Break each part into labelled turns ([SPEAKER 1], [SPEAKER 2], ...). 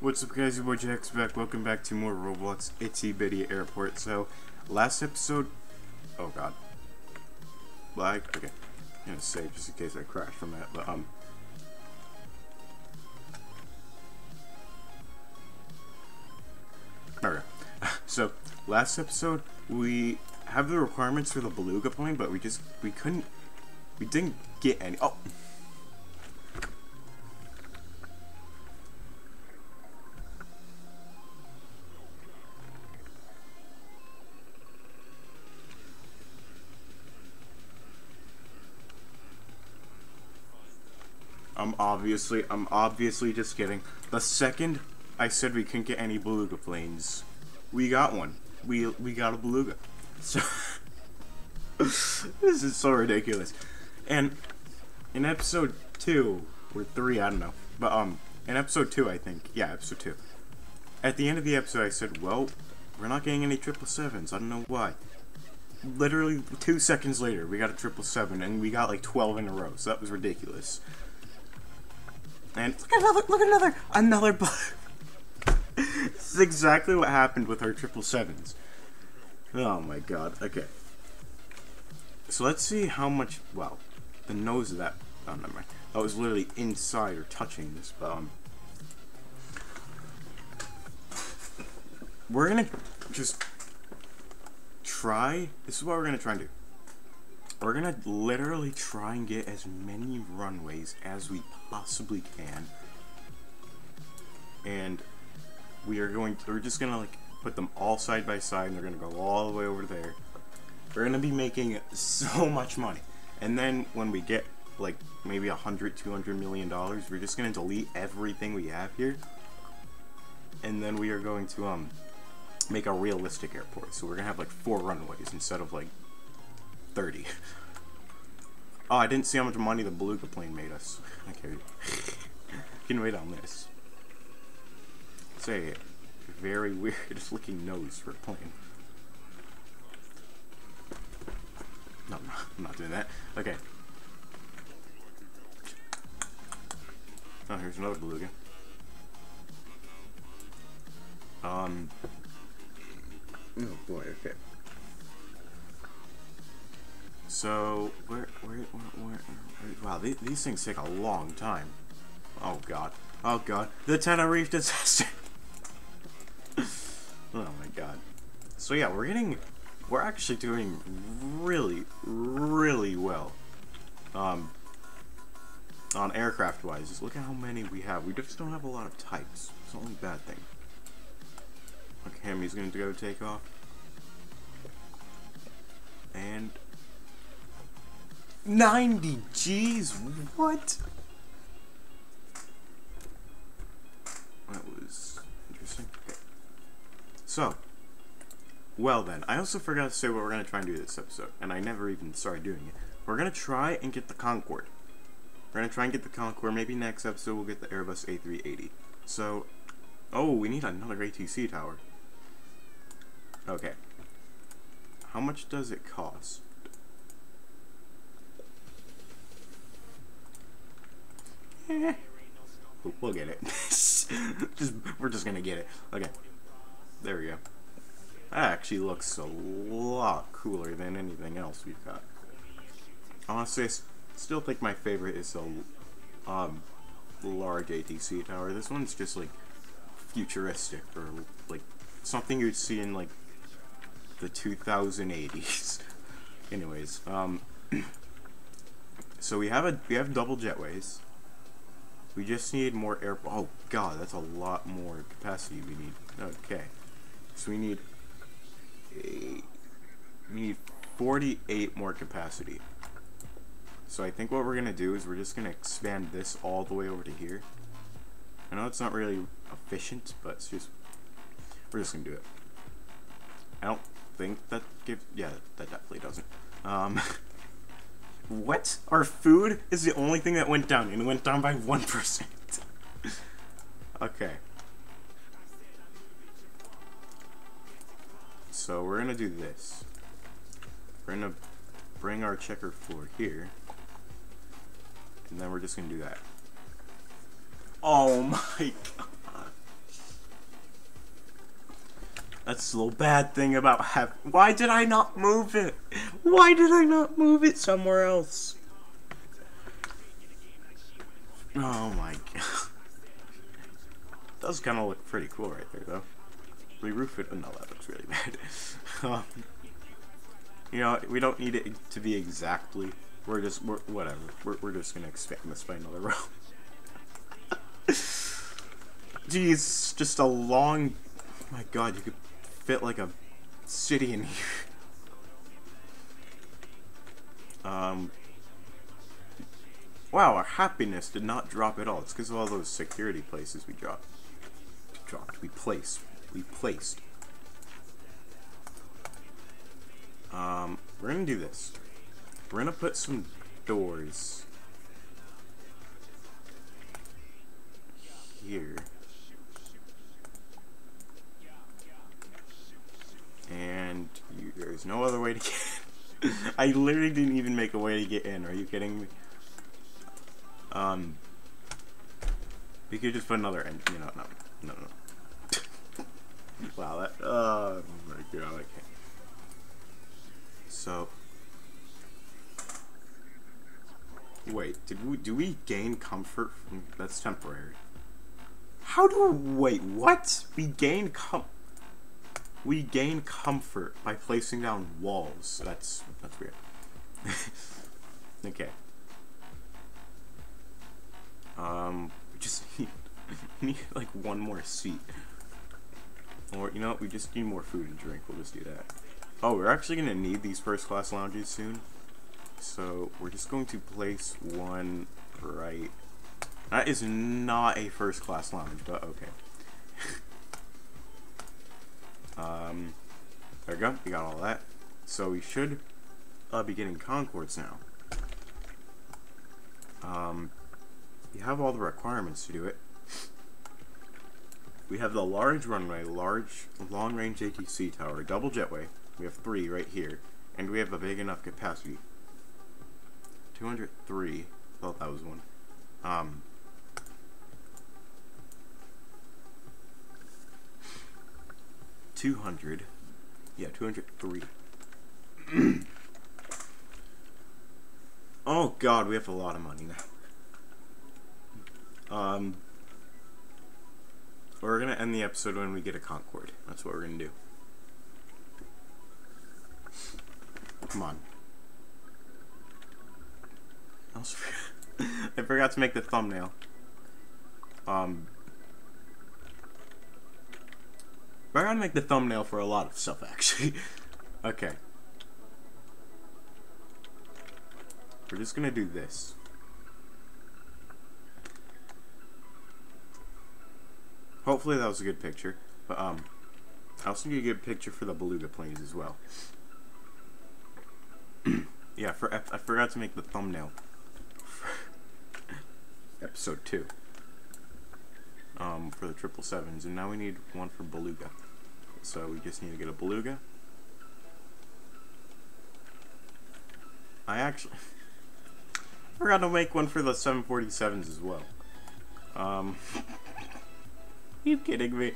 [SPEAKER 1] What's up guys, your boy Jax back. Welcome back to more Roblox Itty Bitty Airport. So, last episode... Oh god. Lag? Okay. I'm gonna save just in case I crash from that, but um... Okay. So, last episode, we have the requirements for the Beluga plane, but we just, we couldn't, we didn't get any. Oh! I'm obviously, I'm obviously just kidding. The second I said we couldn't get any beluga planes, we got one. We we got a beluga. So this is so ridiculous. And in episode two or three, I don't know, but um, in episode two, I think, yeah, episode two. At the end of the episode, I said, "Well, we're not getting any triple sevens. I don't know why." Literally two seconds later, we got a triple seven, and we got like twelve in a row. So that was ridiculous. And look at another, look at another, another bug. this is exactly what happened with our triple sevens. Oh my god. Okay. So let's see how much. Well, the nose of that. Oh, never mind. I was literally inside or touching this, but um. We're gonna just try. This is what we're gonna try and do. We're gonna literally try and get as many runways as we possibly can. And we are going to, we're just gonna like put them all side by side and they're gonna go all the way over there. We're gonna be making so much money. And then when we get like maybe a hundred, two hundred million dollars, we're just gonna delete everything we have here. And then we are going to um make a realistic airport. So we're gonna have like four runways instead of like 30. Oh, I didn't see how much money the Beluga plane made us. Okay. can wait on this. It's a very weird looking nose for a plane. No, I'm not, I'm not doing that. Okay. Oh, here's another Beluga. Um. Oh boy, okay. So, where, where, where, where, wow, these, these things take a long time. Oh god. Oh god. The Tenerife disaster! oh my god. So yeah, we're getting, we're actually doing really, really well. Um, on aircraft-wise. Just look at how many we have. We just don't have a lot of types. It's the only bad thing. Okay, Hemi's gonna go take off. And 90 G's? What? That was interesting. Okay. So, well then, I also forgot to say what we're going to try and do this episode, and I never even started doing it. We're going to try and get the Concorde. We're going to try and get the Concorde. Maybe next episode we'll get the Airbus A380. So, oh, we need another ATC tower. Okay. How much does it cost? we'll get it. just, we're just gonna get it. Okay. There we go. That actually looks a lot cooler than anything else we've got. Honestly, I still think my favorite is the um, large ATC tower. This one's just like futuristic or like something you'd see in like the 2080s. Anyways, um, so we have a we have double jetways. We just need more air. Oh god, that's a lot more capacity we need. Okay, so we need a we need 48 more capacity. So I think what we're gonna do is we're just gonna expand this all the way over to here. I know it's not really efficient, but it's just we're just gonna do it. I don't think that gives yeah that definitely doesn't. Um, What? Our food is the only thing that went down, and it went down by 1%. okay. So we're gonna do this. We're gonna bring our checker floor here. And then we're just gonna do that. Oh my gosh. That's the little bad thing about have. Why did I not move it? Why did I not move it somewhere else? Oh my god. Does kind of look pretty cool right there, though. We roof it. No, that looks really bad. um, you know, we don't need it to be exactly. We're just, we're, whatever. We're, we're just gonna expand this by another row. Geez, just a long. Oh My God, you could fit like a city in here. Um. Wow, our happiness did not drop at all. It's because of all those security places we dropped. Dropped. We placed. We placed. Um, we're gonna do this. We're gonna put some doors here. And you, there's no other way to get I literally didn't even make a way to get in. Are you kidding me? Um, we could just put another end. You know, no, no, no. wow, that. Oh my god, I can't. So, wait, did we do we gain comfort? From, that's temporary. How do wait? What? We gain com. We gain comfort by placing down walls. That's that's weird. okay. Um, we just need, need like one more seat. Or, you know what, we just need more food and drink. We'll just do that. Oh, we're actually going to need these first class lounges soon. So, we're just going to place one right... That is not a first class lounge, but okay. um, there we go. We got all that. So, we should uh, be getting Concordes now. Um, you have all the requirements to do it. We have the large runway, large long-range ATC tower, double jetway. We have three right here, and we have a big enough capacity. 203. Thought that was one. Um. Two hundred. Yeah, two hundred three. oh God, we have a lot of money now. Um, we're gonna end the episode when we get a Concorde. That's what we're gonna do. Come on. I forgot to make the thumbnail. Um, I gotta make the thumbnail for a lot of stuff, actually. okay. We're just gonna do this. Hopefully that was a good picture. But, um, I also need a good picture for the Beluga planes as well. yeah, for I forgot to make the thumbnail. episode 2. Um, for the triple sevens, and now we need one for Beluga. So we just need to get a Beluga. I actually forgot to make one for the 747s as well. Um, you kidding me?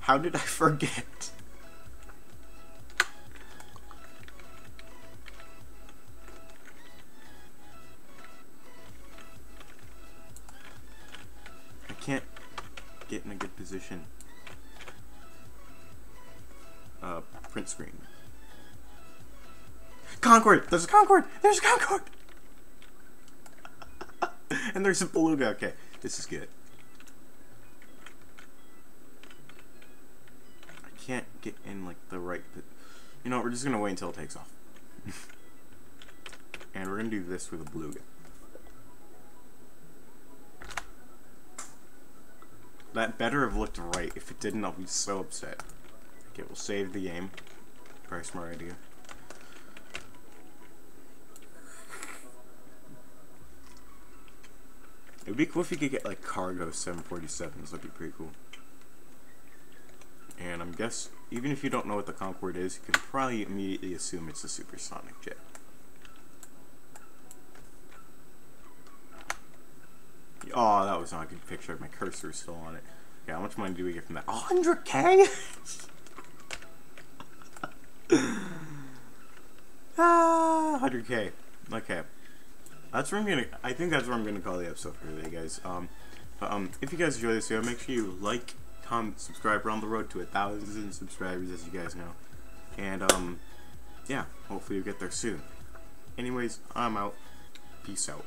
[SPEAKER 1] How did I forget? Get in a good position. Uh, print screen. Concorde! There's a Concorde! There's a Concorde! and there's a Beluga. Okay, this is good. I can't get in like the right. You know, we're just gonna wait until it takes off. and we're gonna do this with a beluga. That better have looked right. If it didn't, I'll be so upset. Okay, we'll save the game. Very smart idea. It would be cool if you could get like cargo 747s. That'd be pretty cool. And I'm guess even if you don't know what the Concorde is, you can probably immediately assume it's a supersonic jet. Oh, that was not a good picture. My cursor is still on it. Okay, how much money do we get from that? 100k? ah, 100k. Okay. That's where I'm gonna. I think that's where I'm gonna call the episode for today, guys. Um, but, um, if you guys enjoy this video, make sure you like, comment, subscribe. We're on the road to a thousand subscribers, as you guys know. And um, yeah, hopefully you get there soon. Anyways, I'm out. Peace out.